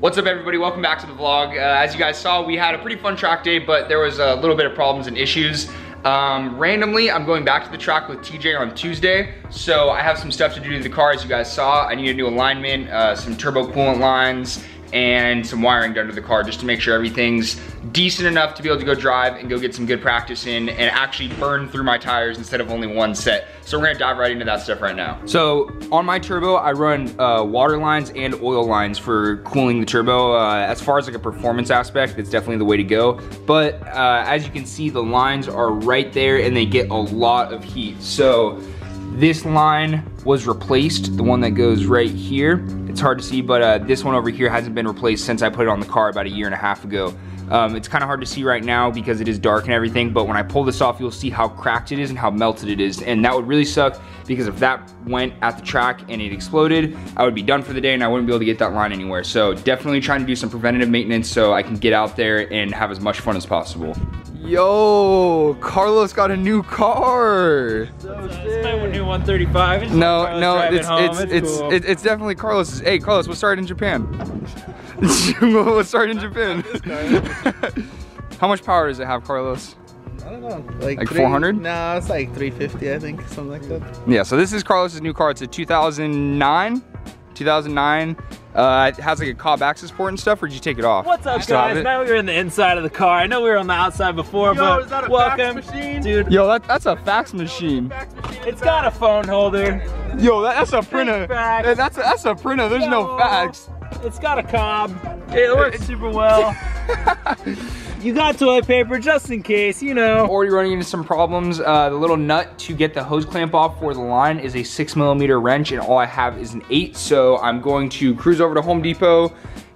What's up everybody, welcome back to the vlog. Uh, as you guys saw, we had a pretty fun track day, but there was a little bit of problems and issues. Um, randomly, I'm going back to the track with TJ on Tuesday, so I have some stuff to do to the car as you guys saw. I need a new alignment, uh, some turbo coolant lines, and some wiring done to the car just to make sure everything's decent enough to be able to go drive and go get some good practice in and actually burn through my tires instead of only one set. So we're gonna dive right into that stuff right now. So on my turbo, I run uh, water lines and oil lines for cooling the turbo. Uh, as far as like a performance aspect, it's definitely the way to go. But uh, as you can see, the lines are right there and they get a lot of heat. So this line was replaced, the one that goes right here. It's hard to see, but uh, this one over here hasn't been replaced since I put it on the car about a year and a half ago. Um, it's kind of hard to see right now because it is dark and everything, but when I pull this off, you'll see how cracked it is and how melted it is. And that would really suck because if that went at the track and it exploded, I would be done for the day and I wouldn't be able to get that line anywhere. So definitely trying to do some preventative maintenance so I can get out there and have as much fun as possible. Yo, Carlos got a new car. So it's my new 135. It's No, Carlos no, driving it's it's it's cool. it- it's definitely Carlos's. Hey, Carlos, what started in Japan? what started in Japan? How much power does it have, Carlos? I don't know. Like, Like three- 400? Nah, it's like 350, I think, something like that. Yeah, so this is Carlos's new car. It's a 2009, 2009. Uh, it has like a Cobb access port and stuff, or did you take it off? What's up, You guys? it? Now we're in the inside of the car. I know we were on the outside before, Yo, but is that a welcome, fax machine? dude. Yo, that, that's a fax machine. It's got a phone holder. Yo, that, that's a printer. fax. That's a, that's a printer. There's no fax. It's got a Cobb. It works super well. you got toilet paper just in case, you know. Already running into some problems. Uh, the little nut to get the hose clamp off for the line is a six millimeter wrench and all I have is an eight. So I'm going to cruise over to Home Depot,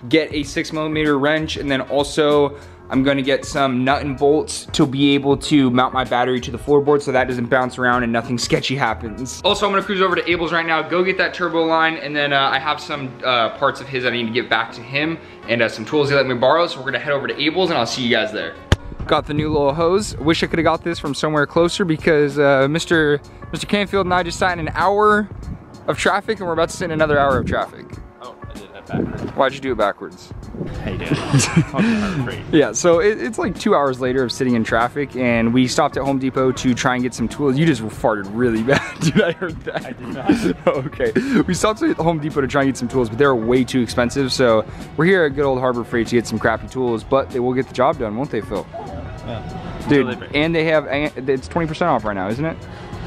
get a six millimeter wrench, and then also I'm gonna get some nut and bolts to be able to mount my battery to the floorboard so that doesn't bounce around and nothing sketchy happens. Also, I'm gonna cruise over to Abel's right now, go get that turbo line, and then uh, I have some uh, parts of his I need to get back to him and uh, some tools he let me borrow. So we're gonna head over to Abel's and I'll see you guys there. Got the new little hose. Wish I could have got this from somewhere closer because uh, Mr. Mr. Canfield and I just sat in an hour of traffic and we're about to sit in another hour of traffic. I did that backwards. Why'd you do it backwards? Hey, dude. Yeah, so it, it's like two hours later of sitting in traffic and we stopped at Home Depot to try and get some tools. You just farted really bad, dude, I heard that. I did not. okay, we stopped at Home Depot to try and get some tools, but they're way too expensive. So we're here at good old Harbor Freight to get some crappy tools, but they will get the job done, won't they, Phil? Yeah. Dude, and they have, it's 20% off right now, isn't it?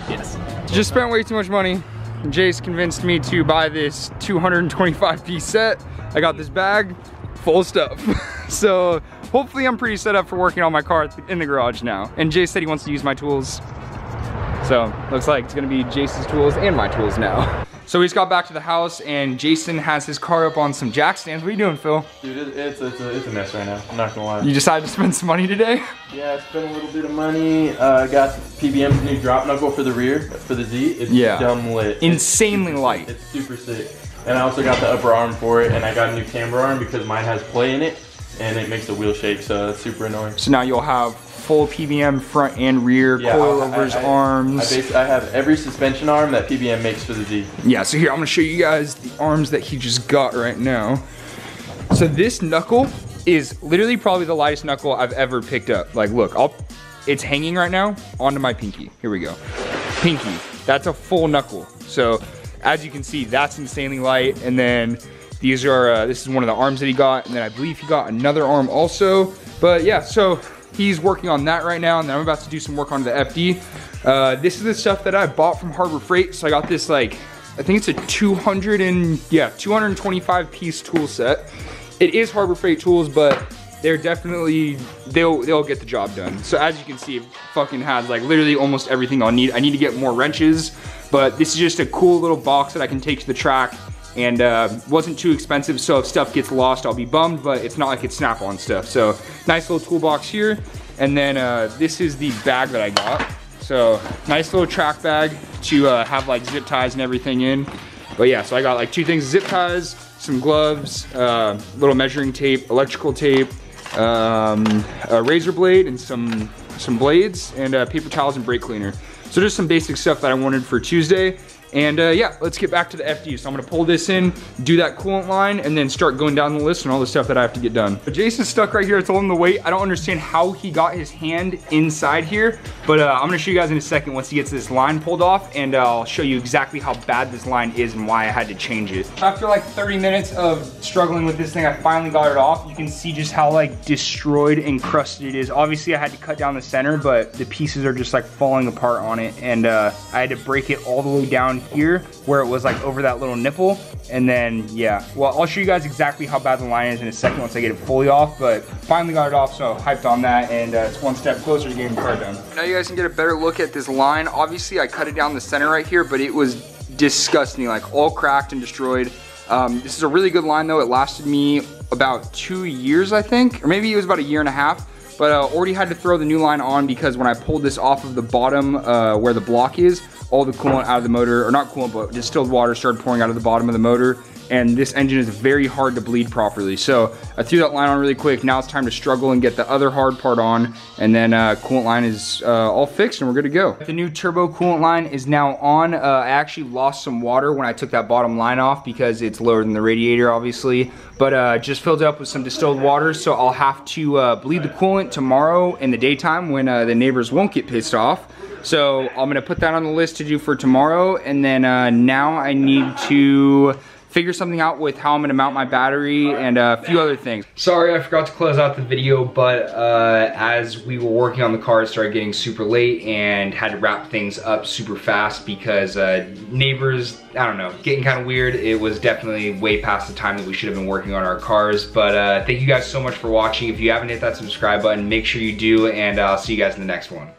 yes. Just spent way too much money. Jace convinced me to buy this 225 piece set. I got this bag full of stuff. so hopefully I'm pretty set up for working on my car in the garage now. And Jace said he wants to use my tools. So looks like it's gonna be Jason's tools and my tools now. So we just got back to the house and Jason has his car up on some jack stands. What are you doing, Phil? Dude, it's, it's, a, it's a mess right now. I'm not gonna lie. You decided to spend some money today? Yeah, I spent a little bit of money. Uh, got PBM's new drop knuckle for the rear, for the Z. It's Yeah. dumb lit. Insanely it's, light. It's super sick. And I also got the upper arm for it, and I got a new camber arm because mine has play in it, and it makes the wheel shake, so it's super annoying. So now you'll have full PBM front and rear, Yeah, coilovers, I, I, arms. I, I have every suspension arm that PBM makes for the Z. Yeah, so here, I'm gonna show you guys the arms that he just got right now. So this knuckle is literally probably the lightest knuckle I've ever picked up. Like, look, I'll, it's hanging right now onto my pinky. Here we go. Pinky, that's a full knuckle. So as you can see, that's insanely light. And then these are, uh, this is one of the arms that he got. And then I believe he got another arm also. But yeah, so he's working on that right now. And then I'm about to do some work on the FD. Uh, this is the stuff that I bought from Harbor Freight. So I got this like, I think it's a 200 and, yeah, 225 piece tool set. It is Harbor Freight tools, but they're definitely, they'll, they'll get the job done. So as you can see, it fucking has like literally almost everything I'll need. I need to get more wrenches, but this is just a cool little box that I can take to the track and uh, wasn't too expensive. So if stuff gets lost, I'll be bummed, but it's not like it's Snap-on stuff. So nice little toolbox here. And then uh, this is the bag that I got. So nice little track bag to uh, have like zip ties and everything in. But yeah, so I got like two things, zip ties, some gloves, uh, little measuring tape, electrical tape, um, a razor blade and some, some blades and uh, paper towels and brake cleaner. So just some basic stuff that I wanted for Tuesday. And uh, yeah, let's get back to the FD. So I'm gonna pull this in, do that coolant line, and then start going down the list and all the stuff that I have to get done. But Jason's stuck right here, I told him to wait. I don't understand how he got his hand inside here, but uh, I'm gonna show you guys in a second once he gets this line pulled off, and uh, I'll show you exactly how bad this line is and why I had to change it. After like 30 minutes of struggling with this thing, I finally got it off. You can see just how like destroyed and crusted it is. Obviously I had to cut down the center, but the pieces are just like falling apart on it, and uh, I had to break it all the way down here where it was like over that little nipple. And then, yeah, well, I'll show you guys exactly how bad the line is in a second once I get it fully off, but finally got it off, so hyped on that, and uh, it's one step closer to getting the car done. Now you guys can get a better look at this line. Obviously, I cut it down the center right here, but it was disgusting, like all cracked and destroyed. Um, this is a really good line though. It lasted me about two years, I think, or maybe it was about a year and a half but uh, already had to throw the new line on because when I pulled this off of the bottom uh, where the block is, all the coolant out of the motor, or not coolant, but distilled water started pouring out of the bottom of the motor and this engine is very hard to bleed properly. So I threw that line on really quick. Now it's time to struggle and get the other hard part on and then uh, coolant line is uh, all fixed and we're good to go. The new turbo coolant line is now on. Uh, I actually lost some water when I took that bottom line off because it's lower than the radiator obviously, but uh, just filled up with some distilled water so I'll have to uh, bleed the coolant tomorrow in the daytime when uh, the neighbors won't get pissed off. So I'm gonna put that on the list to do for tomorrow and then now I need to figure something out with how I'm gonna mount my battery and a few other things. Sorry, I forgot to close out the video, but uh, as we were working on the car, it started getting super late and had to wrap things up super fast because uh, neighbors, I don't know, getting kind of weird. It was definitely way past the time that we should have been working on our cars, but uh, thank you guys so much for watching. If you haven't hit that subscribe button, make sure you do, and I'll see you guys in the next one.